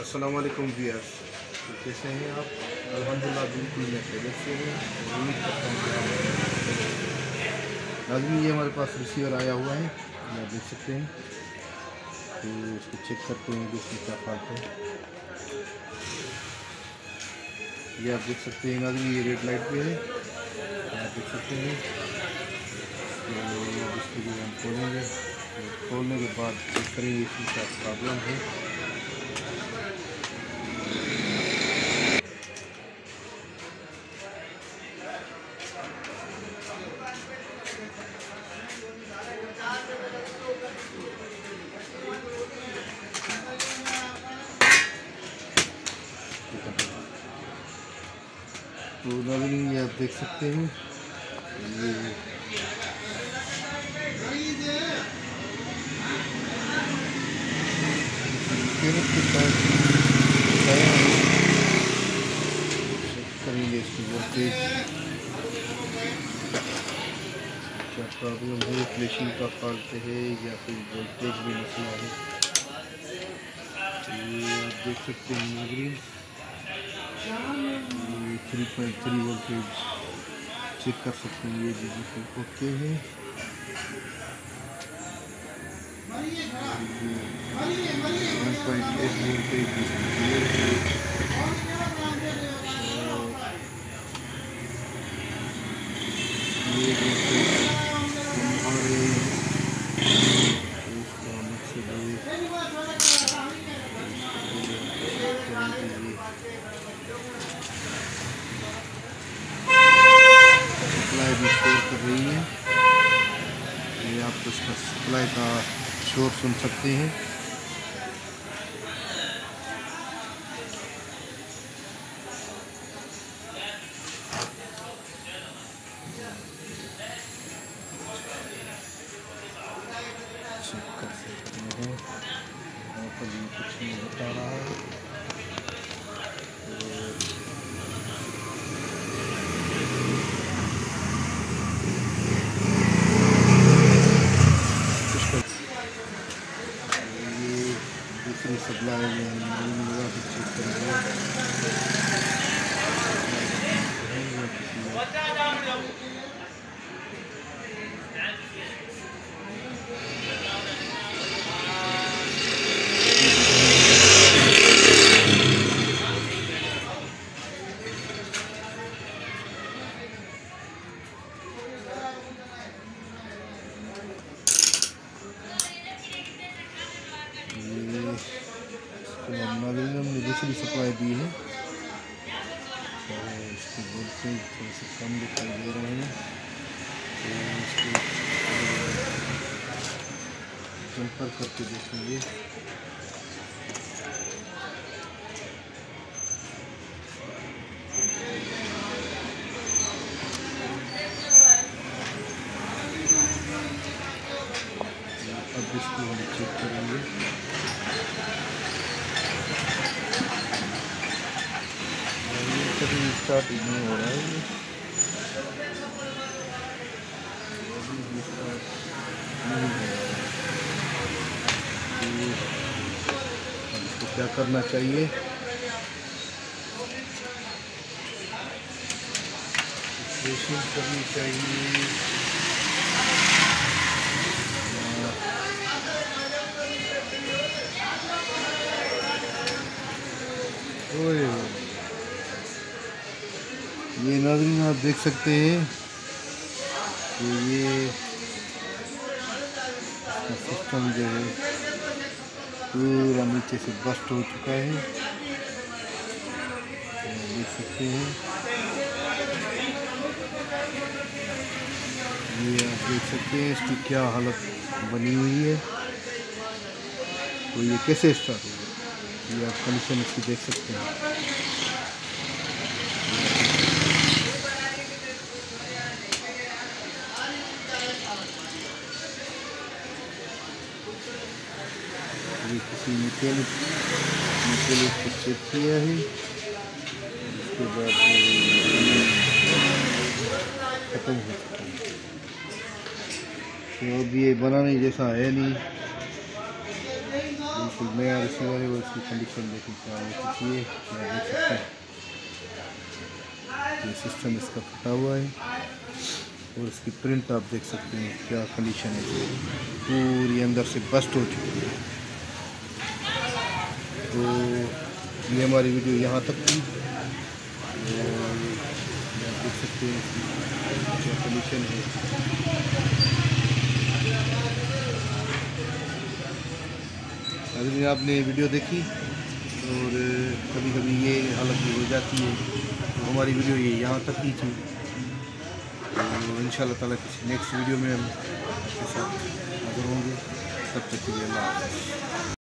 अस्सलाम वालेकुम वियर्स तो कैसे हैं आप? अल्हम्दुलिल्लाह, बिल्कुल मैं खैरियत से हूँ। लाजमी ये हमारे पास रिसीवर आया हुआ है, आप देख सकते हैं। तो इसको चेक करते हैं कि इसमें क्या फॉल्ट है। ये आप देख सकते हैं नाजमी ये रेड लाइट पे है। आप देख सकते हैं। तो इसको हम खोलेंगे। खोलने के बाद चेक करेंगे इसमें क्या प्रॉब्लम है। तो नवीन ये आप देख सकते हैं। ये प्रॉब्लम है? फ्लैशिंग का फॉल्ट है या फिर वोल्टेज में मसला है ये आप देख सकते हैं नागरिक three point three voltage check कर सकते हैं ये भी बिल्कुल ओके है। ये हमारे इसका मकसद है सप्लाई भी स्टोर कर रही है ये आप उसका सप्लाई का शोर सुन सकते हैं। कर सकते हैं। कुछ नहीं बता रहा है। Watch out! सप्लाई दी है। और इसके वोल्टेज थोड़े से कम दिखाई दे रहे हैं। तो इसको जंपर करके देखेंगे। अब इसको हम चेक करेंगे और ये कभी स्टार्ट नहीं हो रहा है इसको क्या करना चाहिए? करनी चाहिए। नाजरीन आप देख सकते हैं कि ये सिस्टम जो है पूरा नीचे से बस्ट हो चुका है। देख सकते हैं। ये आप देख सकते हैं इसकी क्या हालत बनी हुई है। तो ये कैसे स्टार्ट होगा ये आप कंडीशन इसकी देख सकते हैं। ये किसी मैकेनिक मैकेनिक को चेक किया है। उसके बाद ख़त्म हो चुका है। तो अब ये बनाने जैसा है नहीं। बिल्कुल नया रिसीवर है कंडीशन देखिए क्या हो चुकी है देख सकते हैं। ये सिस्टम इसका फटा हुआ है और इसकी प्रिंट आप देख सकते हैं क्या कंडीशन है। पूरी अंदर से बस्ट हो चुकी है। तो ये हमारी वीडियो यहाँ तक थी आप देख सकते हैं कंडीशन है। अगर आपने वीडियो देखी और कभी कभी ये हालत भी हो जाती है। तो हमारी वीडियो ये यहाँ तक ही थी। तो इन ताला किसी नेक्स्ट वीडियो में हम आपके साथ हाजिर होंगे। तब तक के लिए अल्लाह